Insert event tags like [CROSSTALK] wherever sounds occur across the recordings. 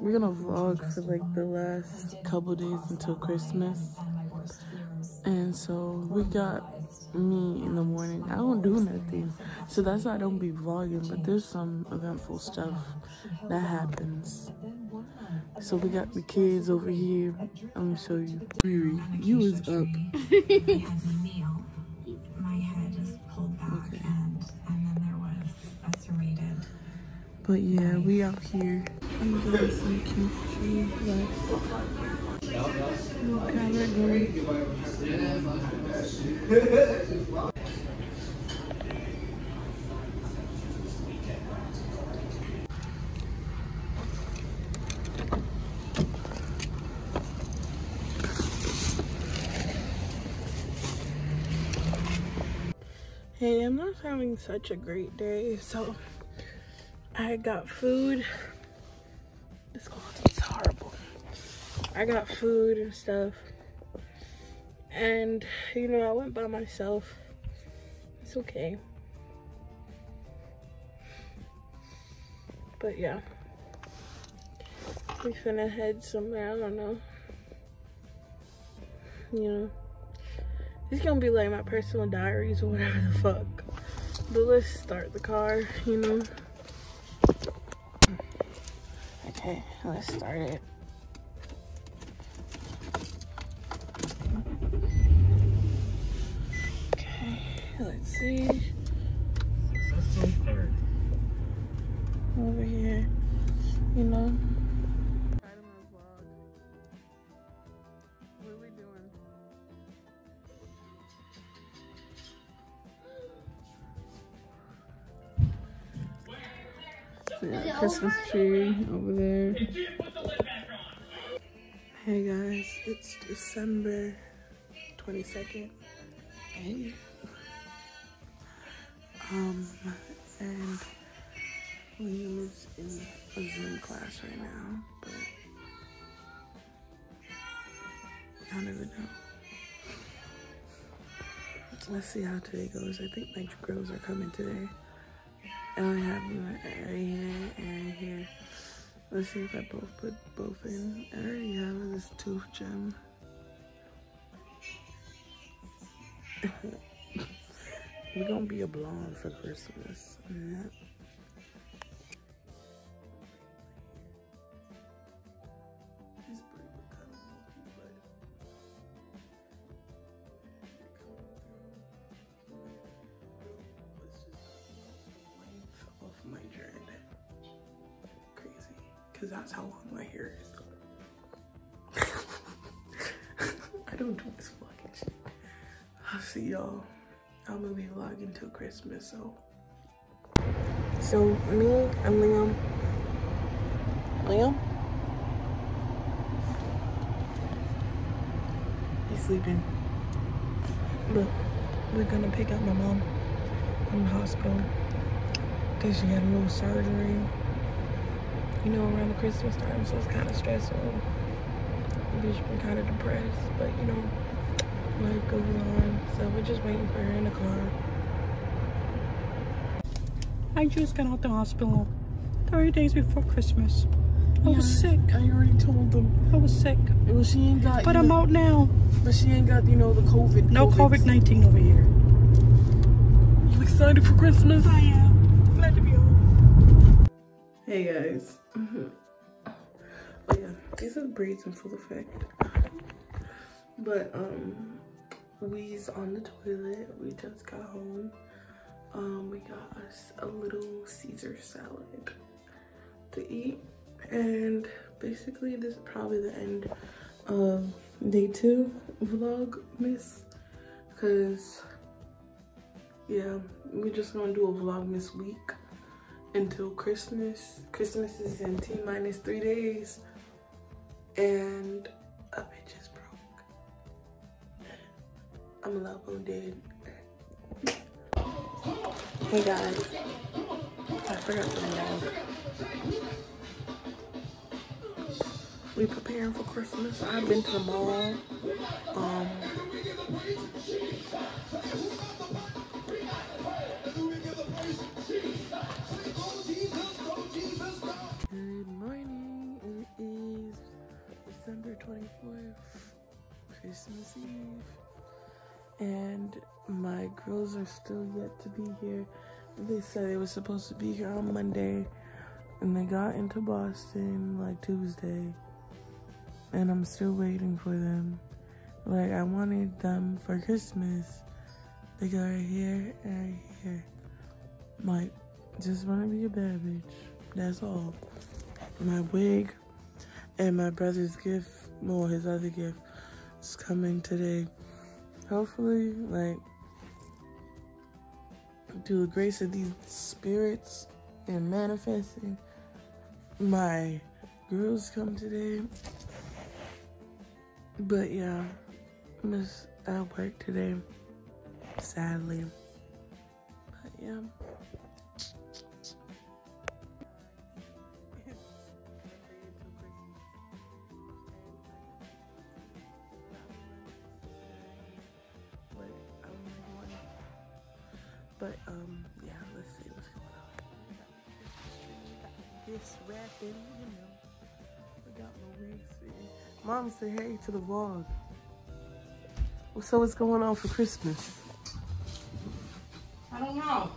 we're gonna vlog for like the last couple days until Christmas. And so we got me in the morning. I don't do nothing. So that's why I don't be vlogging, but there's some eventful stuff that happens. So we got the kids over here. I'm gonna show you. Riri, you was up. [LAUGHS] meal, my head is pulled back Okay. and, and then there was a serrated. But yeah, we out here. I'm doing some kimchi. Hey, I'm not having such a great day, so I got food. Is horrible. I got food and stuff. And, you know, I went by myself. It's okay. But yeah. We finna head somewhere, I don't know. You know. It's gonna be like my personal diaries or whatever the fuck. But let's start the car, you know. Okay, let's start it. Okay, let's see. Over here, you know. Christmas tree over there. Hey guys, it's December 22nd. Hey. Um, and William is in a Zoom class right now, but I don't even know. Let's see how today goes. I think my girls are coming today. I have them right here and here. Let's see if I both put both in. I already have this tooth gem. [LAUGHS] We're gonna be a blonde for Christmas. Yeah. Crazy. Cause that's how long my hair is. [LAUGHS] I don't do this vlogging shit. I'll see y'all. I'm gonna be vlogging till Christmas, so. So me and Liam. Liam? He's sleeping. But we're gonna pick up my mom from the hospital because she had a little surgery. You know, around the Christmas time, so it's kind of stressful. Bitch been kind of depressed, but you know, life goes on. So we're just waiting for her in the car. I just got out the hospital 30 days before Christmas. I was sick. I already told them. I was sick. Well, she ain't got. But I'm know, out now. But she ain't got, you know, the COVID. No COVID 19 over here. You excited for Christmas? I am. Hey guys. Oh yeah, these are the braids in full effect. But um, we's on the toilet. We just got home. Um, we got us a little Caesar salad to eat, and basically this is probably the end of day two vlog, miss, because yeah, we're just gonna do a vlogmas week until Christmas. Christmas is in T minus three days. and a bitch is broke. I'm a love I'm dead. Hey guys, I forgot the vlog. We preparing for Christmas. I've been to the mall. Um, 24th, Christmas Eve. And my girls are still yet to be here. They said they were supposed to be here on Monday. And they got into Boston like Tuesday. And I'm still waiting for them. Like, I wanted them for Christmas. They got right here and right here. Like, just want to be a bad bitch. That's all. My wig and my brother's gift, well, his other gift, is coming today. Hopefully, like, through the grace of these spirits and manifesting, my girls come today. But yeah, I'm at work today, sadly. But yeah. This wrapping, you know. I got my. Mom say hey to the vlog. So what's going on for Christmas? I don't know.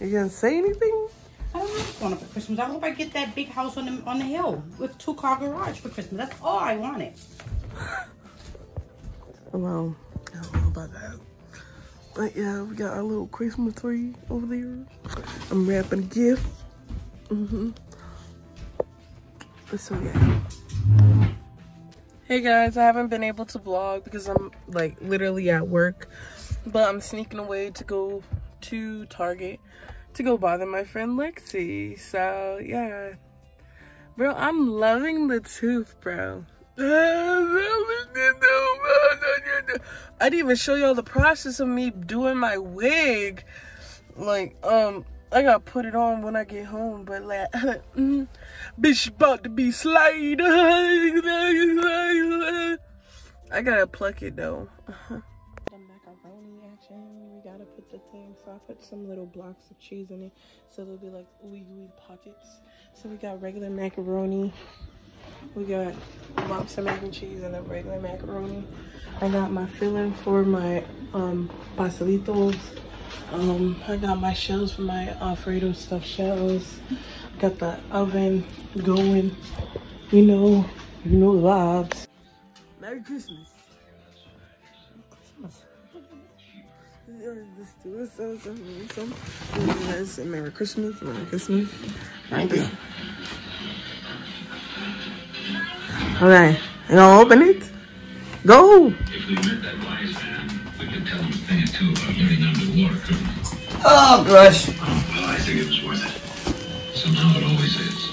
You gonna say anything? I don't know what's going on for Christmas. I hope I get that big house on the on the hill with two car garage for Christmas. That's all I wanted. [LAUGHS] Well, I don't know about that. But yeah, we got our little Christmas tree over there. I'm wrapping a gift. Mm-hmm. So yeah. Hey guys, I haven't been able to vlog because I'm like literally at work. But I'm sneaking away to go to Target to go bother my friend Lexi. So yeah. Bro, I'm loving the tooth, bro. [LAUGHS] I didn't even show y'all the process of me doing my wig. Like, um, I gotta put it on when I get home, but like, [LAUGHS] bitch about to be slayed. [LAUGHS] I gotta pluck it though. The macaroni action, we gotta put the thing. So I put some little blocks of cheese in it, so they'll be like wee pockets. So we got regular macaroni. We got lobster mac and cheese and a regular macaroni. I got my filling for my um pastelitos. Um, I got my shells for my Alfredo stuffed shells. Got the oven going. You know, you know the vibes. Merry Christmas. Merry Christmas. Let's do this. Some, some, some. Yes, Merry Christmas. Merry Christmas. Thank you. Okay, you gonna open it? Go! If we met that wise man, we could tell him a thing or two about living underwater, couldn't we? Oh, gosh. Well, I think it was worth it. Somehow it always is.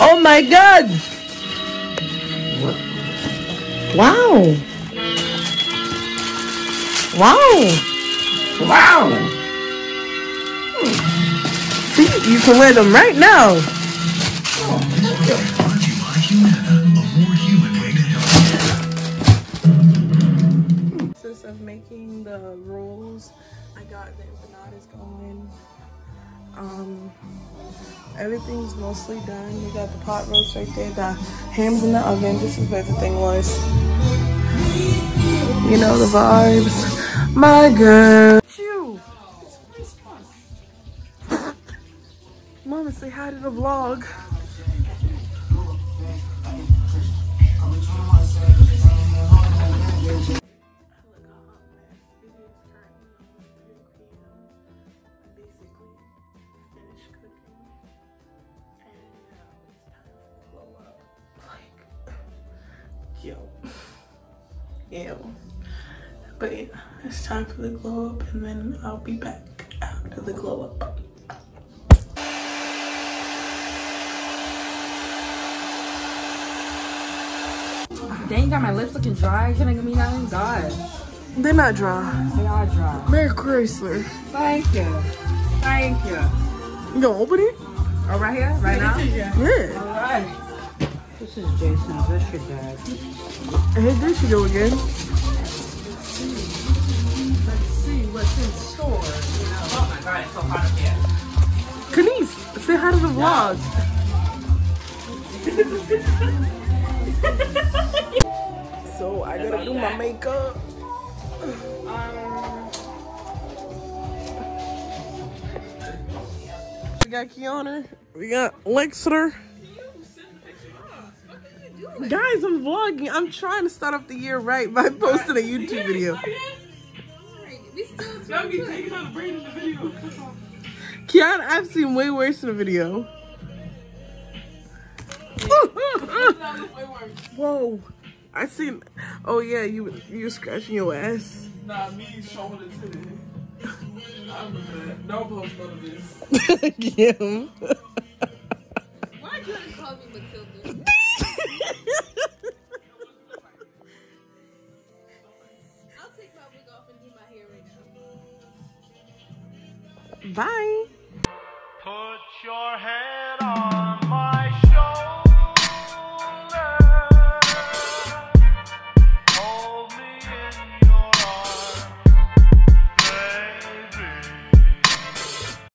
Oh my god! Wow! Wow! Wow. See, you can wear them right now. Brought to you by Humana, a more human way to help. Process of making the rolls. I got the empanadas going. Um, everything's mostly done. We got the pot roast right there. The hams in the oven. This is where the thing was. You know the vibes. My girl. You. Mama, say hi to the vlog. basically But yeah, it's time for the glow up and then I'll be back after the glow up. Dang, got my lips looking dry. Can I give me nothing? God, They're not dry. they are dry. Mary Chrysler. Thank you. Thank you. You gonna open it? Oh, right here? Right now? Yeah. All right. This is Jason's. That's your dad. Hey, there she go again. Let's see what's in store. You know. Oh my God, it's so hot up here. Kenise, say hi to the vlog. so I gotta do my makeup. We got Kiana. We got Lexter. [LAUGHS] Guys, I'm vlogging. I'm trying to start off the year right by posting a YouTube video. Kiana, I've seen way worse in a video. [LAUGHS] Whoa. I seen oh yeah, you you scratching your ass. Nah, me showing it to them. [LAUGHS] I remember that. No post none of this. Kim. Bye.